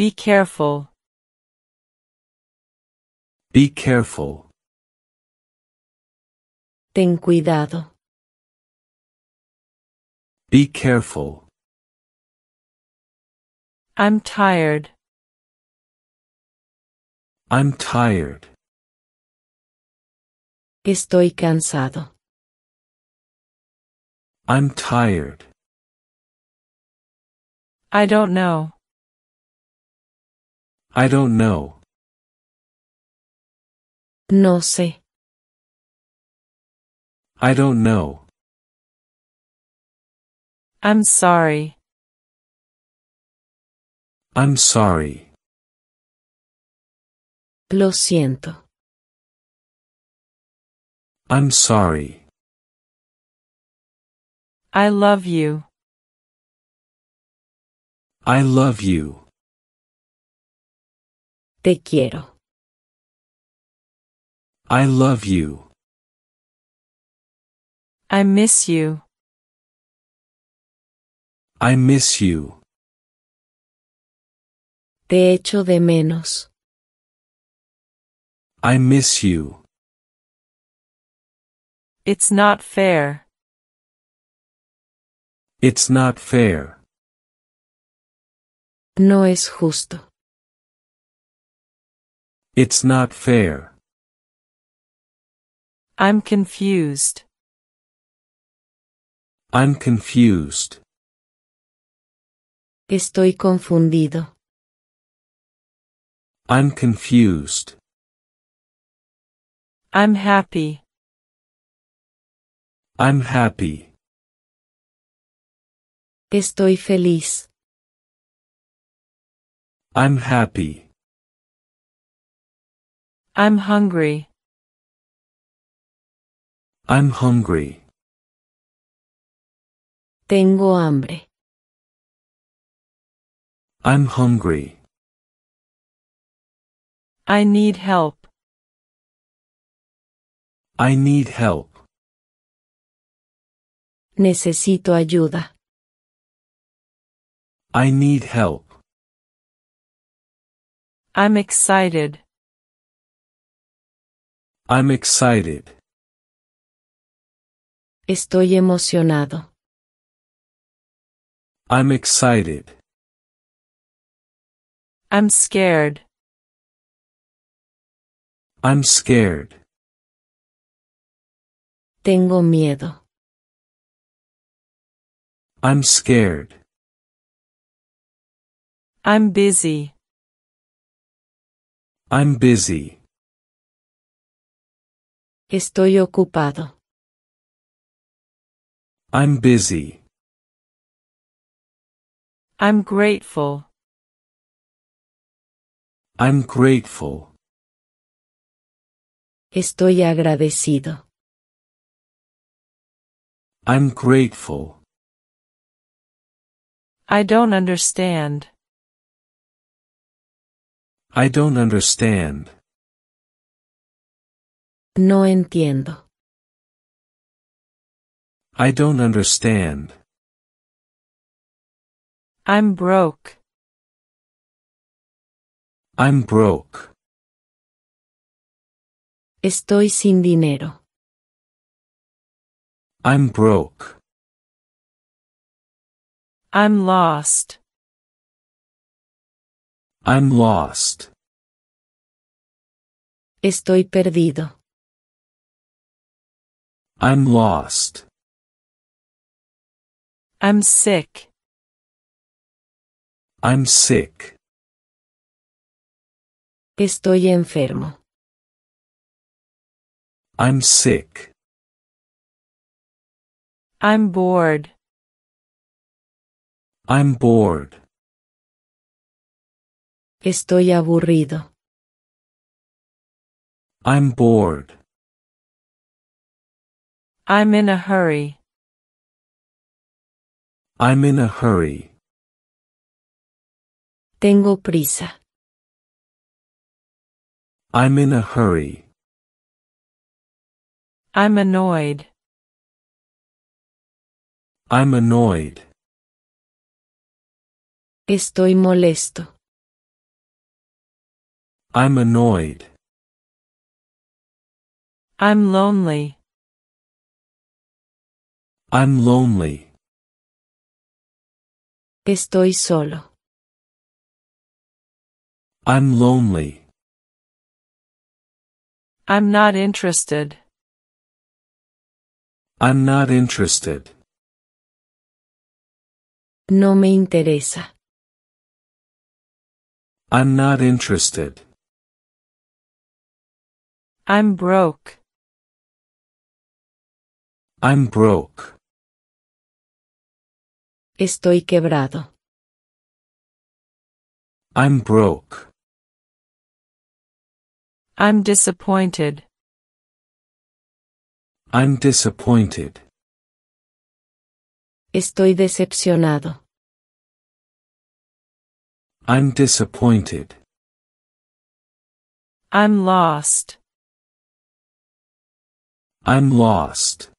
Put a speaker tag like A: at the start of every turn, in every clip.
A: Be careful.
B: Be careful.
C: Ten cuidado.
B: Be careful.
A: I'm tired.
B: I'm tired.
C: Estoy cansado.
B: I'm tired.
A: I don't know.
B: I don't know.
C: No sé.
B: I don't know.
A: I'm sorry.
B: I'm sorry.
C: Lo siento.
B: I'm sorry.
A: I love you.
B: I love you.
C: Te quiero.
B: I love you.
A: I miss you.
B: I miss you.
C: Te echo de menos.
B: I miss you.
A: It's not fair.
B: It's not fair.
C: No es justo.
B: It's not fair.
A: I'm confused.
B: I'm confused.
C: Estoy confundido.
B: I'm confused.
A: I'm happy.
B: I'm happy.
C: Estoy feliz.
B: I'm happy.
A: I'm hungry.
B: I'm hungry.
C: Tengo hambre.
B: I'm hungry.
A: I need help.
B: I need help.
C: Necesito ayuda.
B: I need help.
A: I'm excited.
B: I'm excited.
C: Estoy emocionado.
B: I'm excited.
A: I'm scared.
B: I'm scared.
C: Tengo miedo.
B: I'm scared.
A: I'm busy.
B: I'm busy.
C: Estoy ocupado.
B: I'm busy.
A: I'm grateful.
B: I'm grateful.
C: Estoy agradecido.
B: I'm grateful.
A: I don't understand.
B: I don't understand.
C: No entiendo.
B: I don't understand.
A: I'm broke.
B: I'm broke.
C: Estoy sin dinero.
B: I'm broke.
A: I'm lost.
B: I'm lost.
C: Estoy perdido.
B: I'm lost.
A: I'm sick.
B: I'm sick.
C: Estoy enfermo.
B: I'm sick.
A: I'm bored.
B: I'm bored.
C: Estoy aburrido.
B: I'm bored.
A: I'm in a hurry.
B: I'm in a hurry.
C: Tengo prisa.
B: I'm in a hurry.
A: I'm annoyed.
B: I'm annoyed.
C: Estoy molesto.
B: I'm annoyed.
A: I'm lonely.
B: I'm lonely.
C: Estoy solo.
B: I'm lonely.
A: I'm not interested.
B: I'm not interested.
C: No me interesa.
B: I'm not interested.
A: I'm broke.
B: I'm broke.
C: Estoy quebrado.
B: I'm broke.
A: I'm disappointed.
B: I'm disappointed.
C: Estoy decepcionado.
B: I'm disappointed.
A: I'm lost.
B: I'm lost.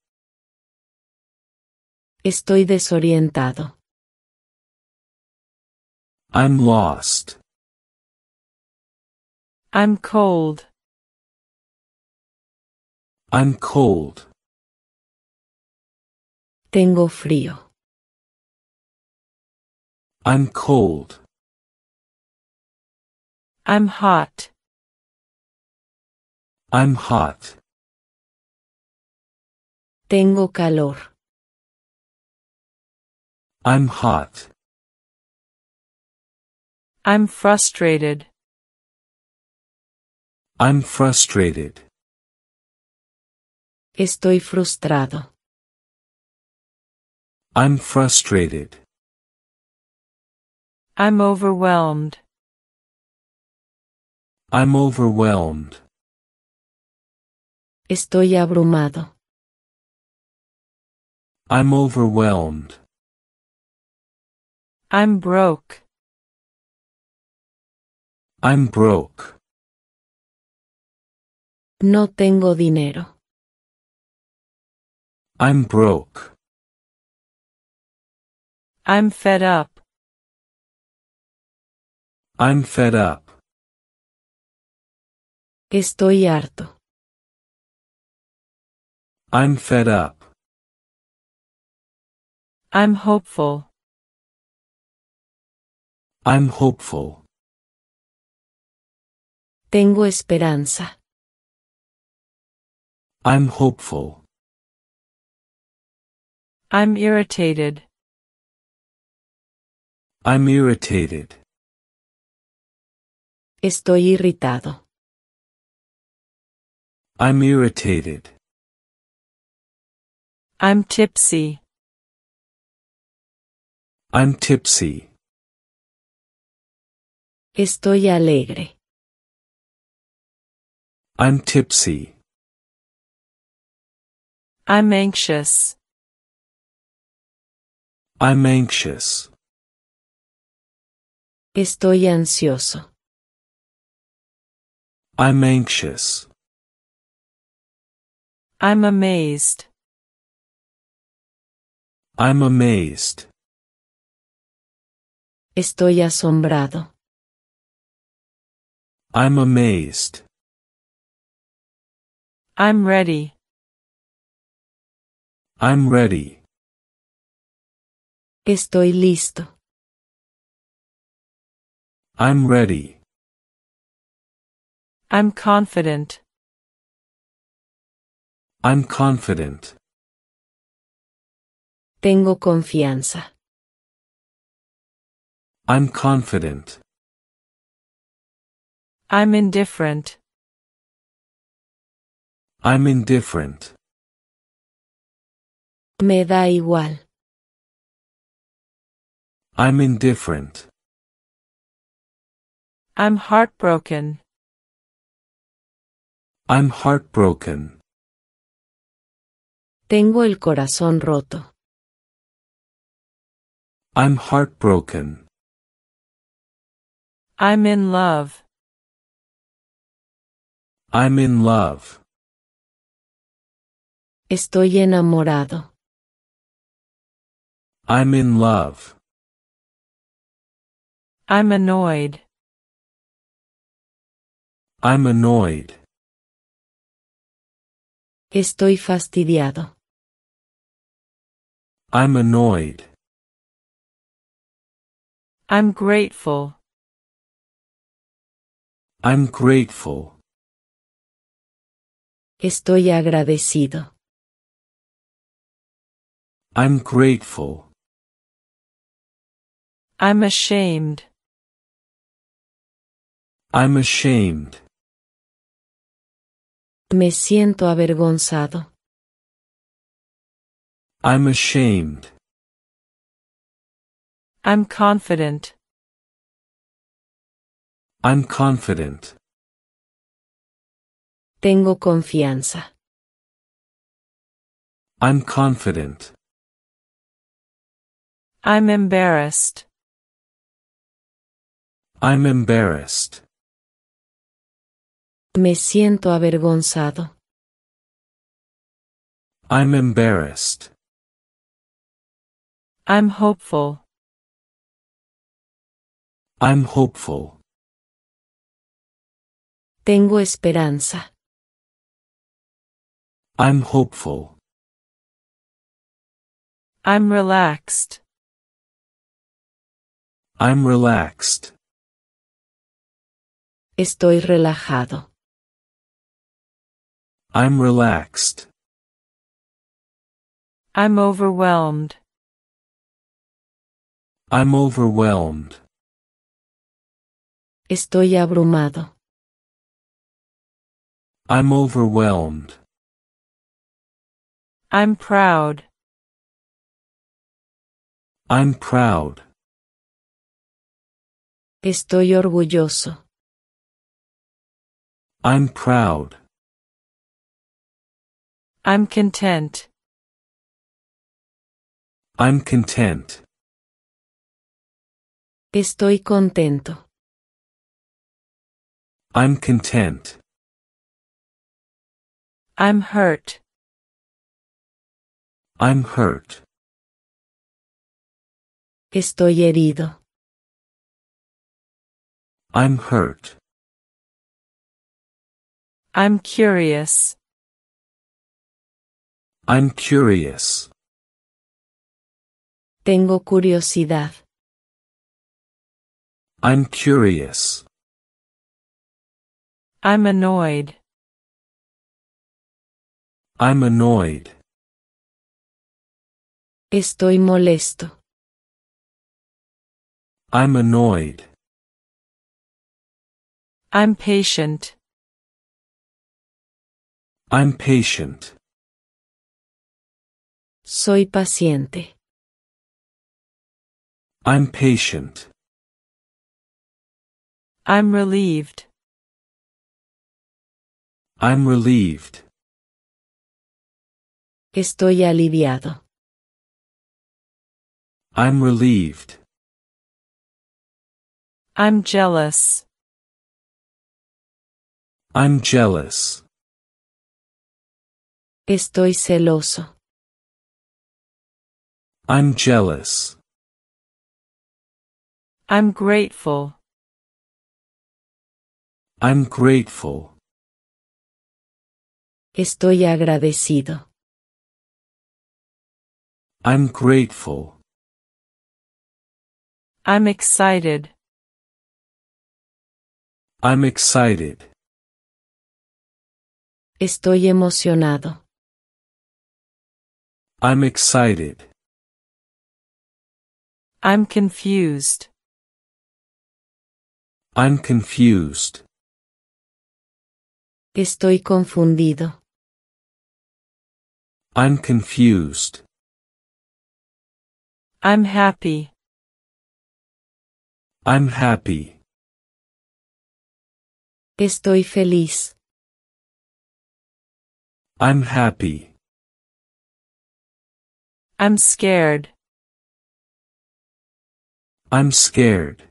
C: Estoy desorientado.
B: I'm lost.
A: I'm cold.
B: I'm cold.
C: Tengo frío.
B: I'm cold.
A: I'm hot.
B: I'm hot.
C: Tengo calor.
B: I'm hot.
A: I'm frustrated.
B: I'm frustrated.
C: Estoy frustrado.
B: I'm frustrated.
A: I'm overwhelmed.
B: I'm overwhelmed.
C: Estoy abrumado.
B: I'm overwhelmed.
A: I'm broke.
B: I'm broke.
C: No tengo dinero.
B: I'm broke.
A: I'm fed up.
B: I'm fed up.
C: Estoy harto.
B: I'm fed up.
A: I'm hopeful.
B: I'm hopeful.
C: Tengo esperanza.
B: I'm hopeful.
A: I'm irritated.
B: I'm irritated.
C: Estoy irritado.
B: I'm irritated.
A: I'm tipsy.
B: I'm tipsy.
C: Estoy alegre.
B: I'm tipsy.
A: I'm anxious.
B: I'm anxious.
C: Estoy ansioso.
B: I'm anxious.
A: I'm amazed.
B: I'm amazed.
C: Estoy asombrado.
B: I'm amazed.
A: I'm ready.
B: I'm ready.
C: Estoy listo.
B: I'm ready.
A: I'm confident.
B: I'm confident.
C: Tengo confianza.
B: I'm confident.
A: I'm indifferent.
B: I'm indifferent.
C: Me da igual.
B: I'm indifferent.
A: I'm heartbroken.
B: I'm heartbroken.
C: Tengo el corazón roto.
B: I'm heartbroken.
A: I'm in love.
B: I'm in love.
C: Estoy enamorado.
B: I'm in love.
A: I'm annoyed.
B: I'm annoyed.
C: Estoy fastidiado.
B: I'm annoyed.
A: I'm grateful.
B: I'm grateful.
C: Estoy agradecido.
B: I'm grateful.
A: I'm ashamed.
B: I'm ashamed.
C: Me siento avergonzado.
B: I'm ashamed.
A: I'm confident.
B: I'm confident.
C: Tengo confianza.
B: I'm confident.
A: I'm embarrassed.
B: I'm embarrassed.
C: Me siento avergonzado.
B: I'm embarrassed.
A: I'm hopeful.
B: I'm hopeful.
C: Tengo esperanza.
B: I'm hopeful.
A: I'm relaxed.
B: I'm relaxed.
C: Estoy relajado.
B: I'm relaxed.
A: I'm overwhelmed.
B: I'm overwhelmed.
C: Estoy abrumado.
B: I'm overwhelmed.
A: I'm proud.
B: I'm proud.
C: Estoy orgulloso.
B: I'm proud.
A: I'm content.
B: I'm content.
C: Estoy contento.
B: I'm content.
A: I'm hurt.
B: I'm hurt.
C: Estoy herido.
B: I'm hurt.
A: I'm curious.
B: I'm curious.
C: Tengo curiosidad.
B: I'm curious.
A: I'm annoyed.
B: I'm annoyed.
C: Estoy molesto.
B: I'm annoyed.
A: I'm patient.
B: I'm patient.
C: Soy paciente.
B: I'm patient.
A: I'm relieved.
B: I'm relieved.
C: Estoy aliviado.
B: I'm relieved.
A: I'm jealous.
B: I'm jealous.
C: Estoy celoso.
B: I'm jealous.
A: I'm grateful.
B: I'm grateful.
C: Estoy agradecido.
B: I'm grateful.
A: I'm excited.
B: I'm excited.
C: Estoy emocionado.
B: I'm excited.
A: I'm confused.
B: I'm confused.
C: Estoy confundido.
B: I'm confused.
A: I'm happy.
B: I'm happy.
C: Estoy feliz.
B: I'm happy.
A: I'm scared.
B: I'm scared.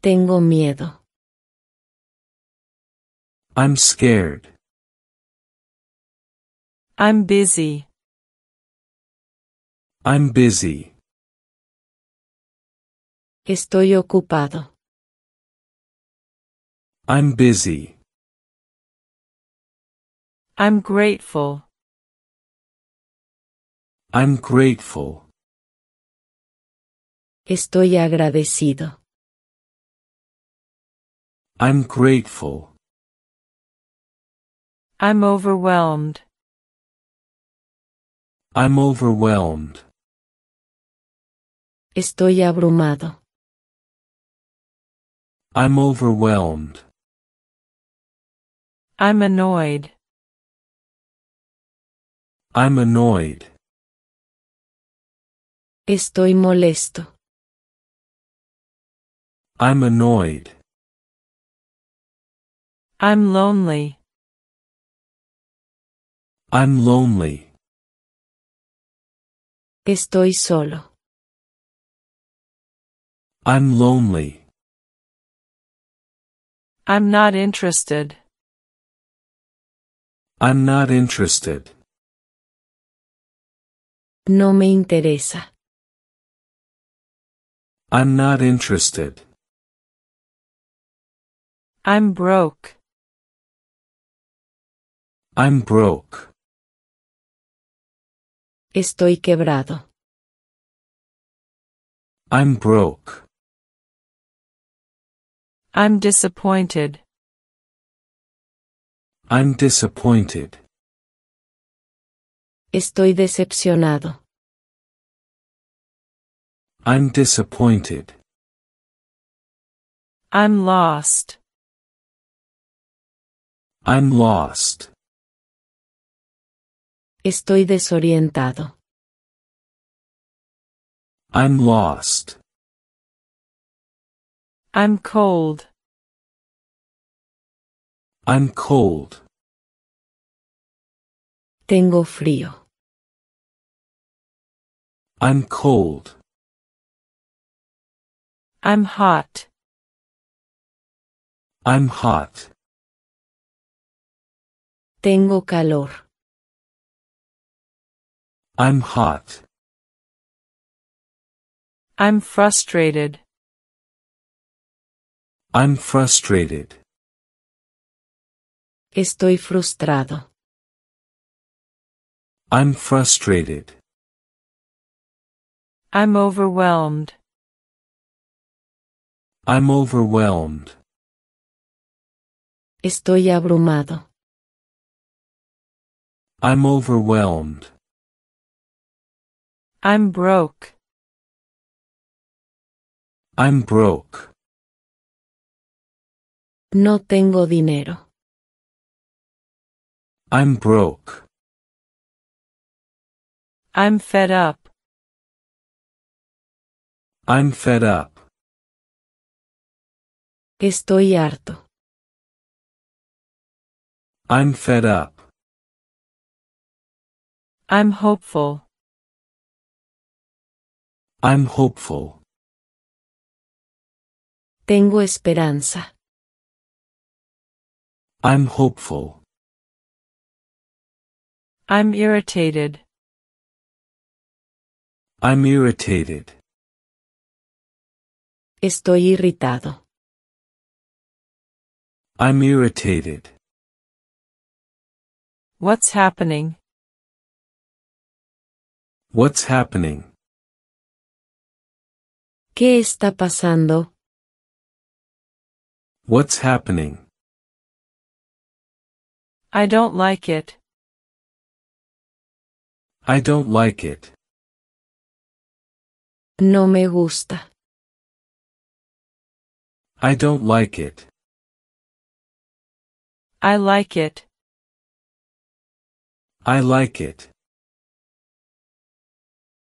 C: Tengo miedo.
B: I'm scared.
A: I'm busy.
B: I'm busy.
C: Estoy ocupado.
B: I'm busy.
A: I'm grateful.
B: I'm grateful.
C: Estoy agradecido.
B: I'm grateful.
A: I'm overwhelmed.
B: I'm overwhelmed.
C: Estoy abrumado.
B: I'm overwhelmed.
A: I'm annoyed.
B: I'm annoyed.
C: Estoy molesto.
B: I'm annoyed.
A: I'm lonely.
B: I'm lonely.
C: Estoy solo.
B: I'm lonely.
A: I'm not interested.
B: I'm not interested.
C: No me interesa.
B: I'm not interested.
A: I'm broke.
B: I'm broke.
C: Estoy quebrado.
B: I'm broke.
A: I'm disappointed.
B: I'm disappointed.
C: Estoy decepcionado.
B: I'm disappointed.
A: I'm lost.
B: I'm lost.
C: Estoy desorientado.
B: I'm lost.
A: I'm cold.
B: I'm cold.
C: Tengo frío.
B: I'm cold.
A: I'm hot.
B: I'm hot.
C: Tengo calor.
B: I'm hot.
A: I'm frustrated.
B: I'm frustrated.
C: Estoy frustrado.
B: I'm frustrated.
A: I'm overwhelmed.
B: I'm overwhelmed.
C: Estoy abrumado.
B: I'm overwhelmed.
A: I'm broke.
B: I'm broke.
C: No tengo dinero.
B: I'm broke.
A: I'm fed up.
B: I'm fed up.
C: Estoy harto.
B: I'm fed up.
A: I'm hopeful.
B: I'm hopeful.
C: Tengo esperanza.
B: I'm hopeful.
A: I'm irritated.
B: I'm irritated.
C: Estoy irritado.
B: I'm irritated.
A: What's happening?
B: What's happening?
C: ¿Qué está pasando?
B: What's happening?
A: I don't like it.
B: I don't like it.
C: No me gusta.
B: I don't like it.
A: I like it.
B: I like it.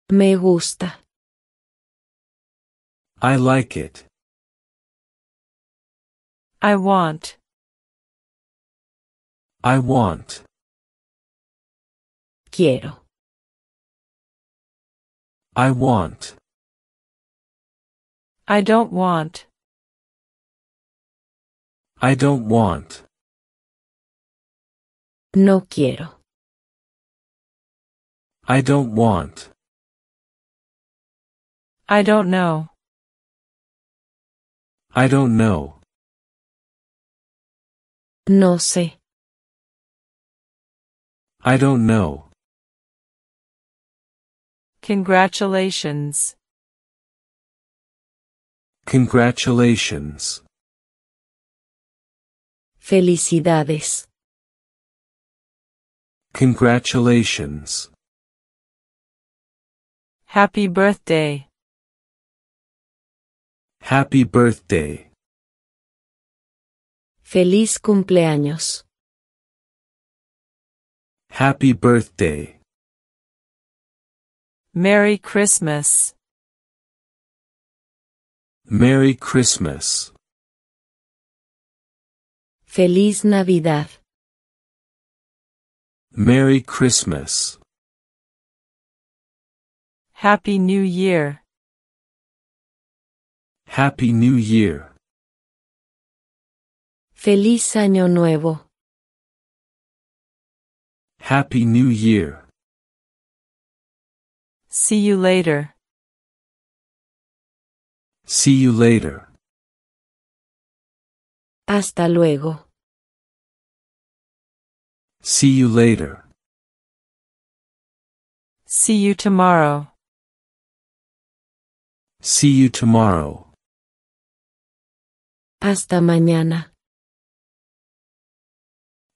C: Me gusta.
B: I like it.
A: I want.
B: I want.
C: Quiero.
B: I want.
A: I don't want.
B: I don't want.
C: No quiero.
B: I don't want.
A: I don't know.
B: I don't know.
C: No sé.
B: I don't know.
A: Congratulations.
B: Congratulations.
C: Felicidades.
B: Congratulations.
A: Happy birthday.
B: Happy birthday.
C: Feliz cumpleaños.
B: Happy birthday.
A: Merry Christmas.
B: Merry Christmas.
C: Feliz Navidad.
B: Merry Christmas.
A: Happy New Year.
B: Happy New Year.
C: Feliz Año Nuevo.
B: Happy New Year.
A: See you later.
B: See you later.
C: Hasta luego.
B: See you later.
A: See you tomorrow.
B: See you tomorrow.
C: Hasta mañana.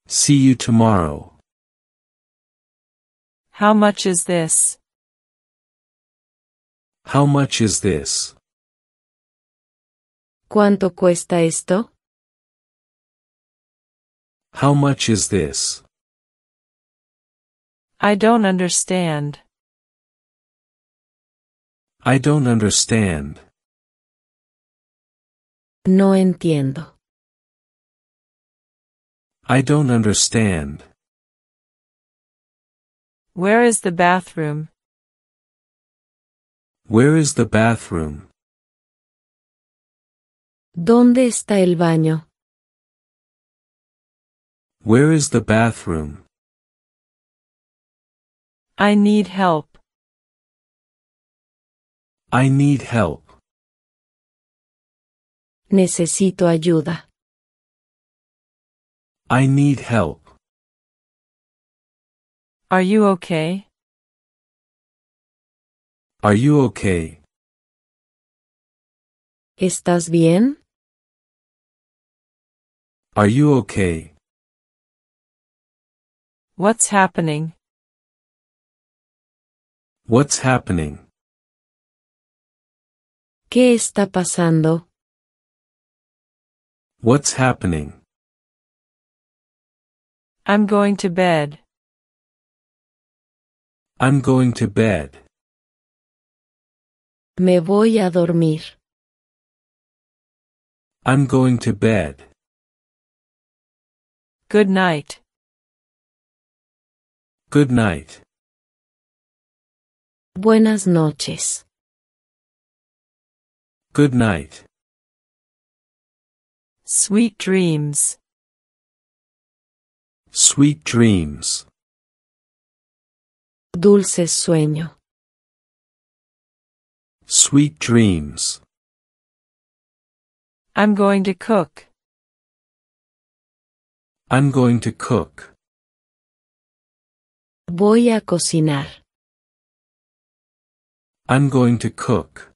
B: See you tomorrow.
A: How much is this?
B: How much is this?
C: ¿Cuánto cuesta esto?
B: How much is this?
A: I don't understand.
B: I don't understand.
C: No entiendo.
B: I don't understand.
A: Where is the bathroom?
B: Where is the bathroom?
C: ¿Dónde está el baño?
B: Where is the bathroom?
A: I need help.
B: I need help.
C: Necesito ayuda.
B: I need help.
A: Are you okay?
B: Are you okay?
C: ¿Estás bien?
B: Are you okay?
A: What's happening?
B: What's happening?
C: ¿Qué está pasando?
B: What's happening?
A: I'm going to bed.
B: I'm going to bed.
C: Me voy a dormir.
B: I'm going to bed.
A: Good night.
B: Good night.
C: Buenas noches.
B: Good night.
A: Sweet dreams.
B: Sweet dreams.
C: Dulces sueño.
B: Sweet dreams.
A: I'm going to cook.
B: I'm going to cook.
C: Voy a cocinar.
B: I'm going to cook.